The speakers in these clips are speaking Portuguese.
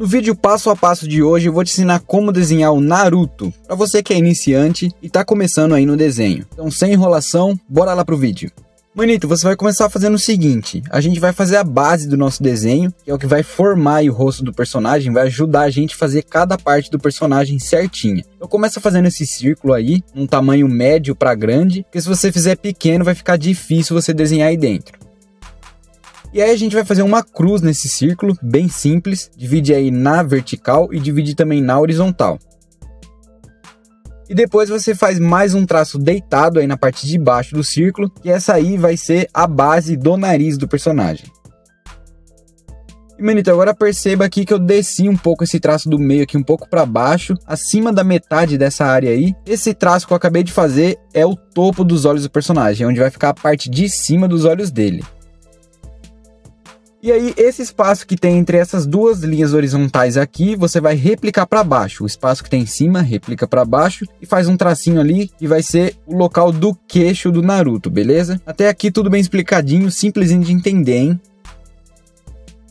No vídeo passo a passo de hoje eu vou te ensinar como desenhar o Naruto, para você que é iniciante e está começando aí no desenho. Então sem enrolação, bora lá pro vídeo. Manito, você vai começar fazendo o seguinte: a gente vai fazer a base do nosso desenho, que é o que vai formar o rosto do personagem, vai ajudar a gente a fazer cada parte do personagem certinha. Então começa fazendo esse círculo aí, um tamanho médio para grande, porque se você fizer pequeno vai ficar difícil você desenhar aí dentro. E aí a gente vai fazer uma cruz nesse círculo, bem simples, divide aí na vertical e divide também na horizontal. E depois você faz mais um traço deitado aí na parte de baixo do círculo, que essa aí vai ser a base do nariz do personagem. E manito, agora perceba aqui que eu desci um pouco esse traço do meio aqui um pouco para baixo, acima da metade dessa área aí. Esse traço que eu acabei de fazer é o topo dos olhos do personagem, onde vai ficar a parte de cima dos olhos dele. E aí, esse espaço que tem entre essas duas linhas horizontais aqui, você vai replicar para baixo. O espaço que tem em cima, replica para baixo e faz um tracinho ali que vai ser o local do queixo do Naruto, beleza? Até aqui tudo bem explicadinho, simplesinho de entender, hein?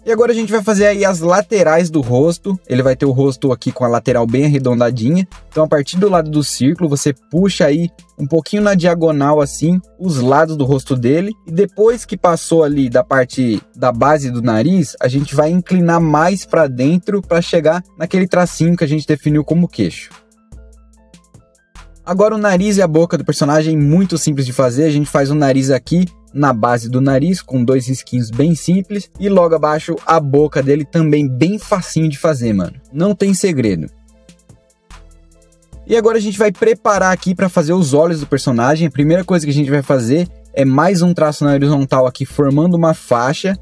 E agora a gente vai fazer aí as laterais do rosto. Ele vai ter o rosto aqui com a lateral bem arredondadinha. Então a partir do lado do círculo, você puxa aí um pouquinho na diagonal assim, os lados do rosto dele. E depois que passou ali da parte da base do nariz, a gente vai inclinar mais para dentro para chegar naquele tracinho que a gente definiu como queixo. Agora o nariz e a boca do personagem, muito simples de fazer. A gente faz o nariz aqui na base do nariz, com dois risquinhos bem simples. E logo abaixo a boca dele também bem facinho de fazer, mano. Não tem segredo. E agora a gente vai preparar aqui para fazer os olhos do personagem. A primeira coisa que a gente vai fazer é mais um traço na horizontal aqui formando uma faixa.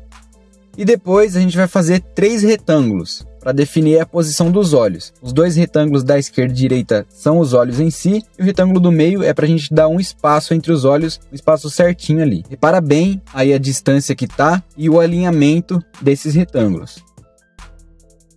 E depois a gente vai fazer três retângulos para definir a posição dos olhos. Os dois retângulos da esquerda e direita são os olhos em si, e o retângulo do meio é para a gente dar um espaço entre os olhos, um espaço certinho ali. Repara bem aí a distância que tá e o alinhamento desses retângulos.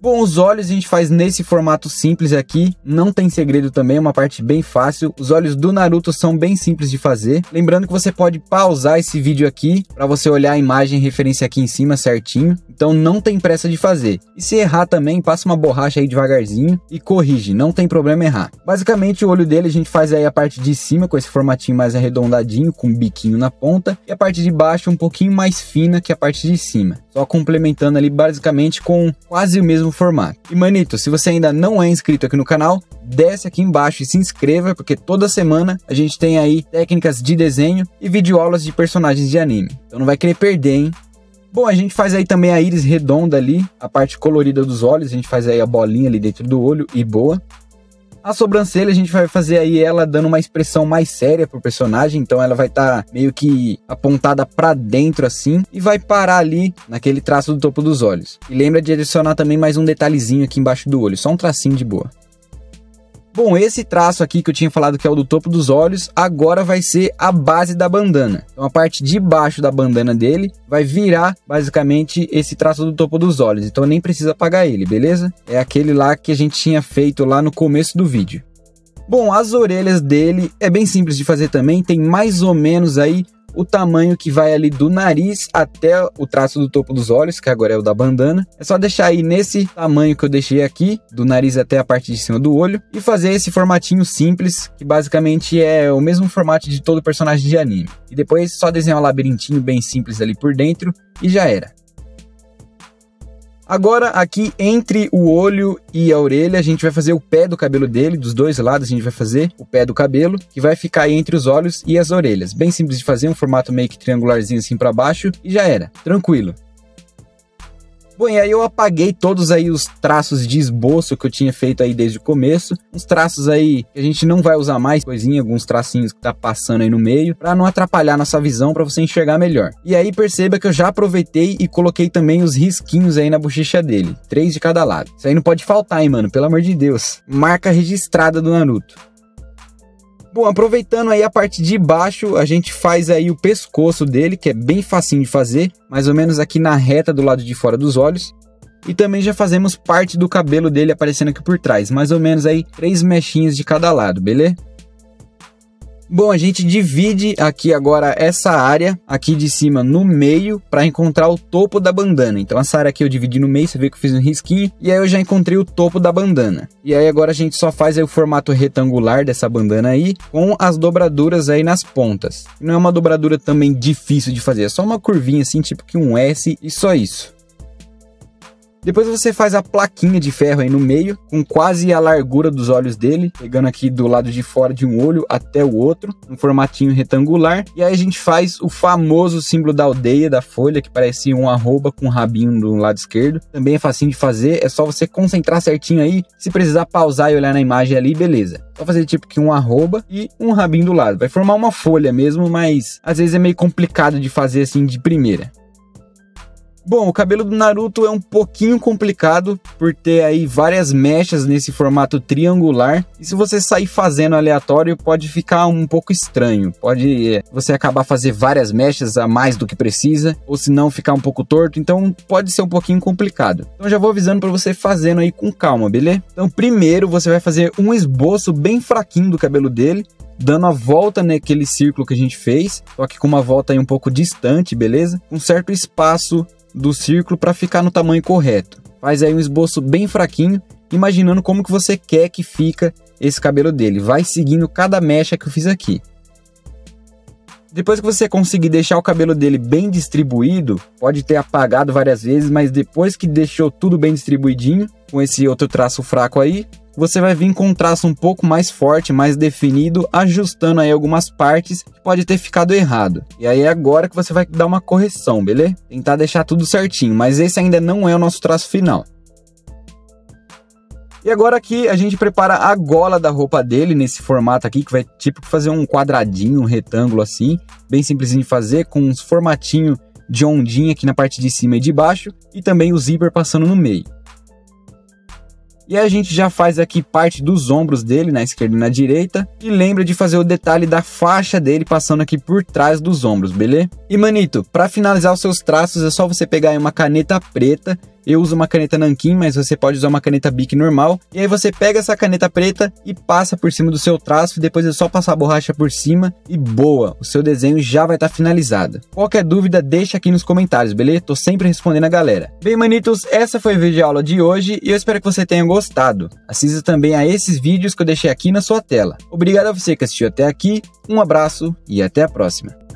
Bom, os olhos a gente faz nesse formato simples aqui, não tem segredo também, é uma parte bem fácil. Os olhos do Naruto são bem simples de fazer. Lembrando que você pode pausar esse vídeo aqui para você olhar a imagem referência aqui em cima certinho. Então não tem pressa de fazer. E se errar também, passa uma borracha aí devagarzinho e corrige, não tem problema errar. Basicamente o olho dele a gente faz aí a parte de cima com esse formatinho mais arredondadinho, com um biquinho na ponta, e a parte de baixo um pouquinho mais fina que a parte de cima. Só complementando ali basicamente com quase o mesmo formato. E manito, se você ainda não é inscrito aqui no canal, desce aqui embaixo e se inscreva, porque toda semana a gente tem aí técnicas de desenho e videoaulas de personagens de anime. Então não vai querer perder, hein? Bom, a gente faz aí também a íris redonda ali, a parte colorida dos olhos, a gente faz aí a bolinha ali dentro do olho e boa. A sobrancelha a gente vai fazer aí ela dando uma expressão mais séria pro personagem, então ela vai estar tá meio que apontada para dentro assim e vai parar ali naquele traço do topo dos olhos. E lembra de adicionar também mais um detalhezinho aqui embaixo do olho, só um tracinho de boa. Bom, esse traço aqui que eu tinha falado que é o do topo dos olhos, agora vai ser a base da bandana. Então a parte de baixo da bandana dele vai virar basicamente esse traço do topo dos olhos. Então nem precisa apagar ele, beleza? É aquele lá que a gente tinha feito lá no começo do vídeo. Bom, as orelhas dele é bem simples de fazer também, tem mais ou menos aí o tamanho que vai ali do nariz até o traço do topo dos olhos, que agora é o da bandana. É só deixar aí nesse tamanho que eu deixei aqui, do nariz até a parte de cima do olho, e fazer esse formatinho simples, que basicamente é o mesmo formato de todo personagem de anime. E depois só desenhar um labirintinho bem simples ali por dentro e já era. Agora, aqui entre o olho e a orelha, a gente vai fazer o pé do cabelo dele, dos dois lados a gente vai fazer o pé do cabelo, que vai ficar entre os olhos e as orelhas. Bem simples de fazer, um formato meio que triangularzinho assim para baixo e já era. Tranquilo. Bom, e aí eu apaguei todos aí os traços de esboço que eu tinha feito aí desde o começo. Uns traços aí que a gente não vai usar mais, coisinha, alguns tracinhos que tá passando aí no meio, para não atrapalhar nossa visão, para você enxergar melhor. E aí perceba que eu já aproveitei e coloquei também os risquinhos aí na bochecha dele, três de cada lado. Isso aí não pode faltar, hein, mano, pelo amor de Deus. Marca registrada do Naruto. Bom, aproveitando aí a parte de baixo, a gente faz aí o pescoço dele, que é bem facinho de fazer, mais ou menos aqui na reta do lado de fora dos olhos. E também já fazemos parte do cabelo dele aparecendo aqui por trás, mais ou menos aí três mechinhas de cada lado, beleza? Bom, a gente divide aqui agora essa área aqui de cima no meio para encontrar o topo da bandana. Então essa área aqui eu dividi no meio, você vê que eu fiz um risquinho e aí eu já encontrei o topo da bandana. E aí agora a gente só faz o formato retangular dessa bandana aí com as dobraduras aí nas pontas. Não é uma dobradura também difícil de fazer, é só uma curvinha assim, tipo que um S e só isso. Depois você faz a plaquinha de ferro aí no meio, com quase a largura dos olhos dele, pegando aqui do lado de fora de um olho até o outro, um formatinho retangular. E aí a gente faz o famoso símbolo da aldeia da folha, que parece um arroba com um rabinho do lado esquerdo. Também é facinho de fazer, é só você concentrar certinho aí. Se precisar pausar e olhar na imagem ali, beleza. Só fazer tipo que um arroba e um rabinho do lado. Vai formar uma folha mesmo, mas às vezes é meio complicado de fazer assim de primeira. Bom, o cabelo do Naruto é um pouquinho complicado por ter aí várias mechas nesse formato triangular. E se você sair fazendo aleatório, pode ficar um pouco estranho. Pode é, você acabar fazer várias mechas a mais do que precisa, ou se não ficar um pouco torto, então pode ser um pouquinho complicado. Então já vou avisando para você fazendo aí com calma, beleza? Então primeiro você vai fazer um esboço bem fraquinho do cabelo dele, dando a volta naquele círculo que a gente fez, só que com uma volta aí um pouco distante, beleza? Um certo espaço do círculo para ficar no tamanho correto. Faz aí um esboço bem fraquinho, imaginando como que você quer que fica esse cabelo dele. Vai seguindo cada mecha que eu fiz aqui. Depois que você conseguir deixar o cabelo dele bem distribuído, pode ter apagado várias vezes, mas depois que deixou tudo bem distribuidinho, com esse outro traço fraco aí, você vai vir com um traço um pouco mais forte, mais definido, ajustando aí algumas partes que pode ter ficado errado. E aí é agora que você vai dar uma correção, beleza? Tentar deixar tudo certinho, mas esse ainda não é o nosso traço final. E agora aqui a gente prepara a gola da roupa dele nesse formato aqui, que vai tipo fazer um quadradinho, um retângulo assim, bem simplesinho de fazer, com uns formatinho de ondinha aqui na parte de cima e de baixo, e também o zíper passando no meio. E a gente já faz aqui parte dos ombros dele, na esquerda e na direita. E lembra de fazer o detalhe da faixa dele passando aqui por trás dos ombros, beleza? E manito, para finalizar os seus traços é só você pegar uma caneta preta eu uso uma caneta nanquim, mas você pode usar uma caneta Bic normal. E aí você pega essa caneta preta e passa por cima do seu traço. E depois é só passar a borracha por cima e boa, o seu desenho já vai estar tá finalizado. Qualquer dúvida, deixa aqui nos comentários, beleza? Tô sempre respondendo a galera. Bem, manitos, essa foi o vídeo de aula de hoje e eu espero que você tenha gostado. Assista também a esses vídeos que eu deixei aqui na sua tela. Obrigado a você que assistiu até aqui, um abraço e até a próxima.